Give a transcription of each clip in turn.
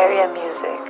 Area Music.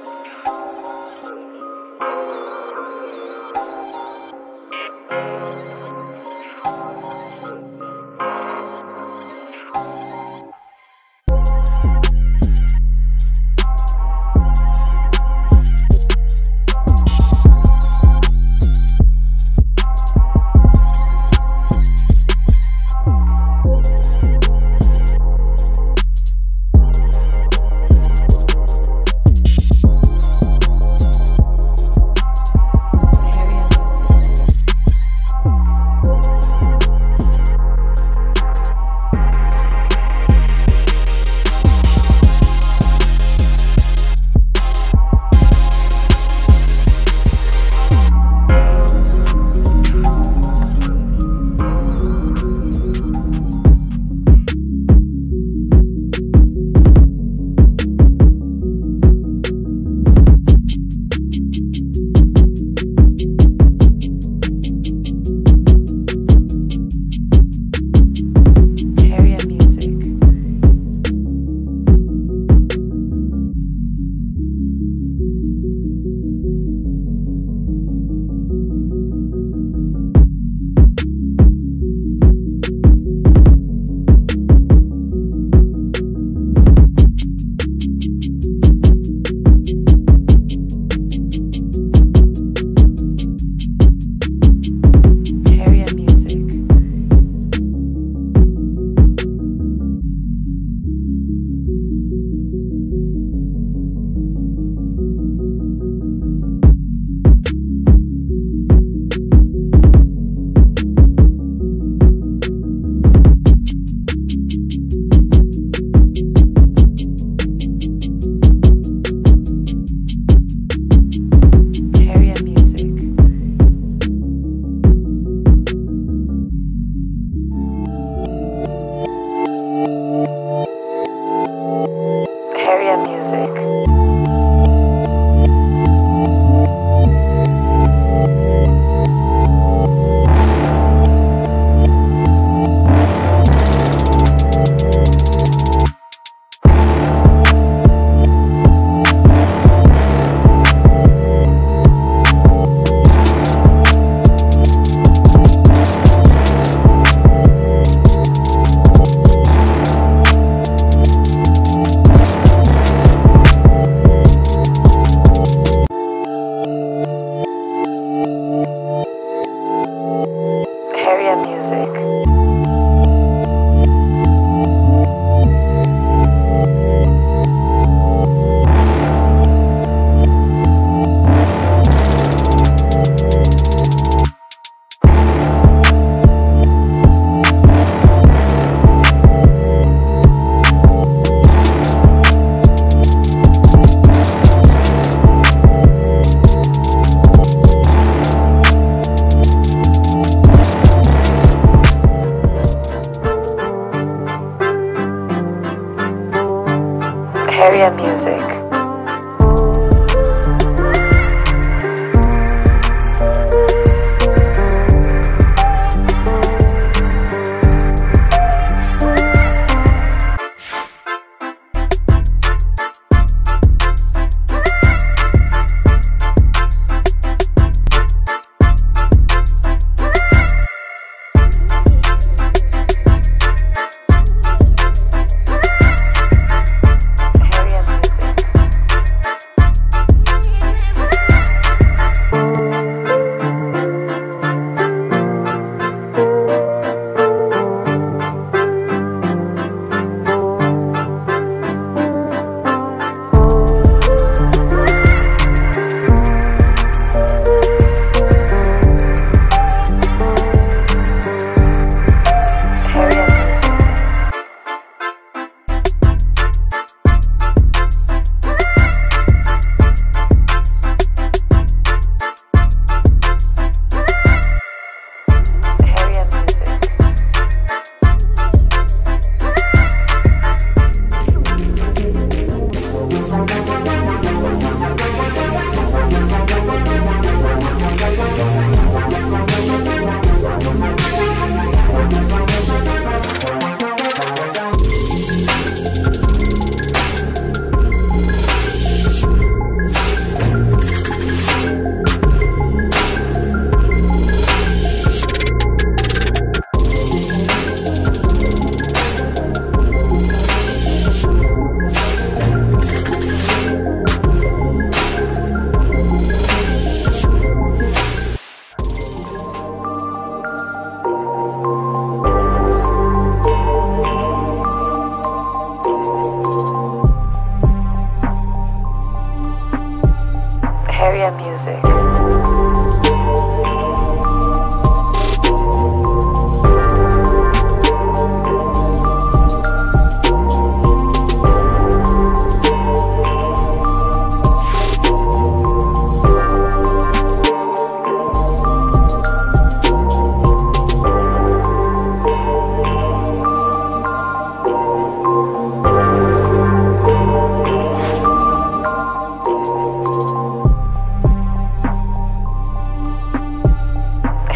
Music.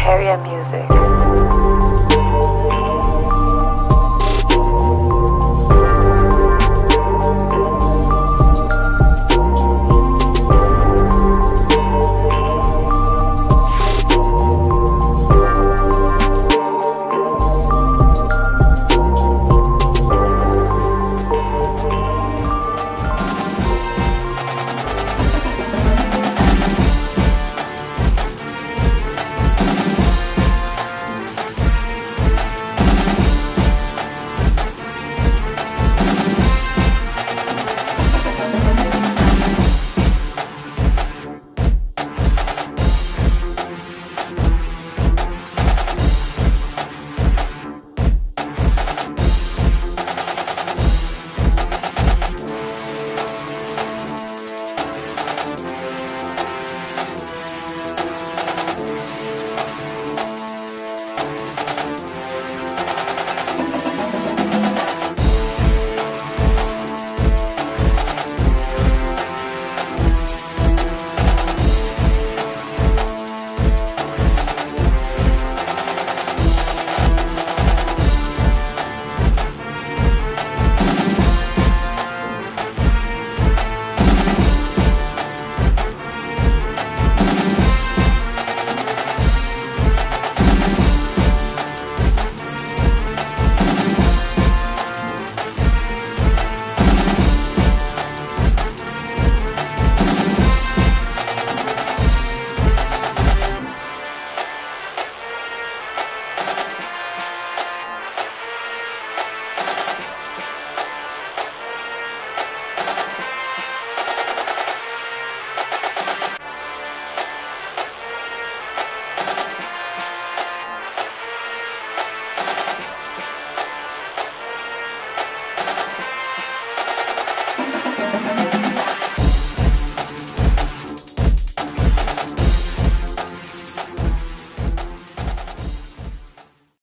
Area Music.